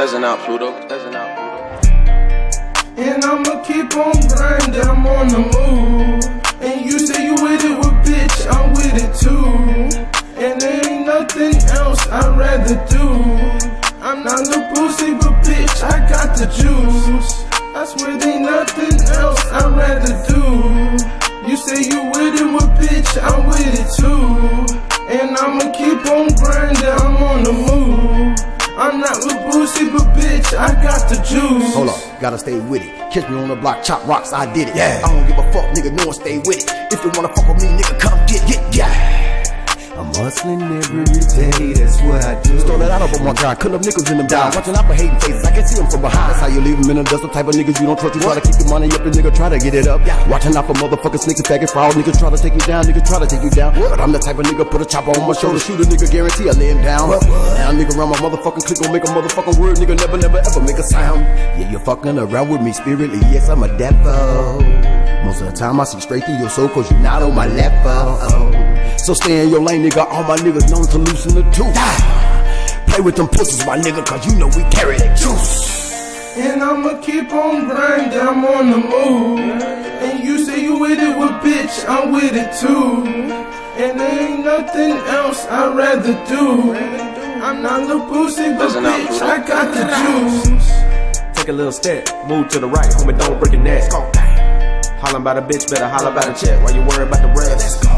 Pheasant out, Pluto. Out, Pluto. And I'ma keep on grinding, I'm on the move. And you say you with it, well, bitch, I'm with it too. And there ain't nothing else I'd rather do. I'm not the pussy, but bitch, I got the juice. I swear there ain't nothing else I'd rather do. You say you with it, well, bitch, I'm with it too. Gotta stay with it. Catch me on the block, chop rocks, I did it. Yeah. I don't give a fuck, nigga, no one stay with it. If you wanna fuck with me, nigga, come get it. Yeah. I'm hustling every day, that's what I do. Stole that out of one time, cut up nickels in them down. Watching out for hating faces, I can see them from behind. That's how you leave them in the dust. The type of niggas you don't trust. You try to keep your money up and nigga try to get it up. Watching out for motherfuckers, sneaks and faggot fraud. Niggas try to take you down, niggas try to take you down. But I'm the type of nigga put a chopper on my shoulder, shoot a nigga, guarantee I lay him down. Now nigga around my motherfucking clique gon' make a motherfucking word, nigga never, never ever make a sound. Yeah, you're fucking around with me spiritually, yes, I'm a devil. Most of the time I see straight through your soul cause you're not on my level. So stay in your lane, nigga. All my niggas known to loosen the tooth. Play with them pussies, my nigga, cause you know we carry that juice. And I'ma keep on grinding, I'm on the move. And you say you with it, well, bitch, I'm with it too. And there ain't nothing else I'd rather do. I'm not the pussy, but Listen up, bitch, I got the juice. Take a little step, move to the right, homie, don't break your neck. Hollin' about a bitch, better holler about a check Why you worry about the rest.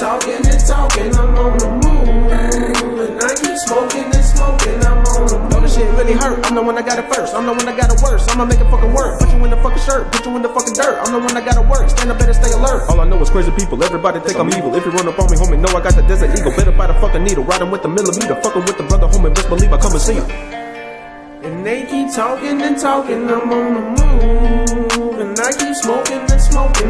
And they keep talking and talking, I'm on the move. And I keep smoking and smoking, I'm on the Know the move. shit really hurt. I'm the one that got it first. I'm the one that got it worse. I'ma make it fucking work. Put you in the fucking shirt. Put you in the fucking dirt. I'm the one that got it work. Stand up, better stay alert. All I know is crazy people. Everybody think I'm evil. If you run up on me, homie, know I got the desert eagle. Better buy the fucking needle. Riding with the millimeter. Fucking with the brother, homie. Best believe I come and see you. And they keep talking and talking, I'm on the move. And I keep smoking and smoking,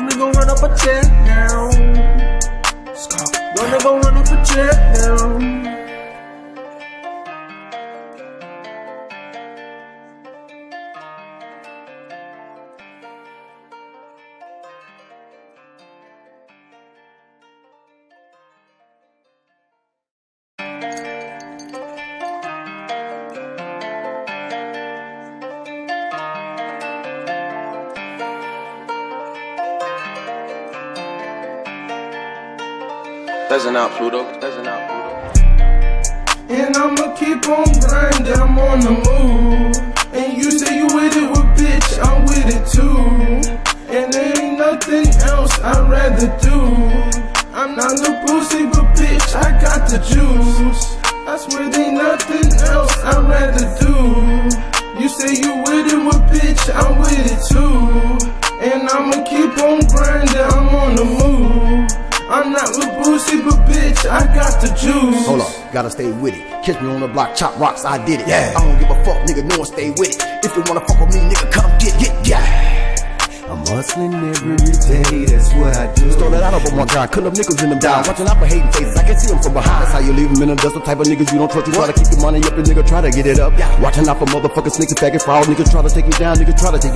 Me go run up a check now? Me go run up a check now? Pheasant out, Pluto. Out, Pluto. And I'ma keep on grinding, I'm on the move. And you say you with it, well, bitch, I'm with it too. And there ain't nothing else I'd rather do. I'm not the pussy, but bitch, I got the juice. I swear there ain't nothing else I'd rather do. With but bitch, I got the juice. Hold up, gotta stay with it. Catch me on the block, chop rocks, I did it. Yeah. I don't give a fuck, nigga, no one stay with it. If you wanna fuck with me, nigga, come get it. Yeah. I'm hustling every day, that's what I do. Stole that out of one time, cut up nickels in them down. Watching out for hating faces, I can see them from behind. That's how you leave them in the dust. The type of niggas you don't trust. You try to keep your money up and nigga try to get it up. Watching out for motherfuckers, sneaks and faggot fraud. Niggas try to take you down, niggas try to take you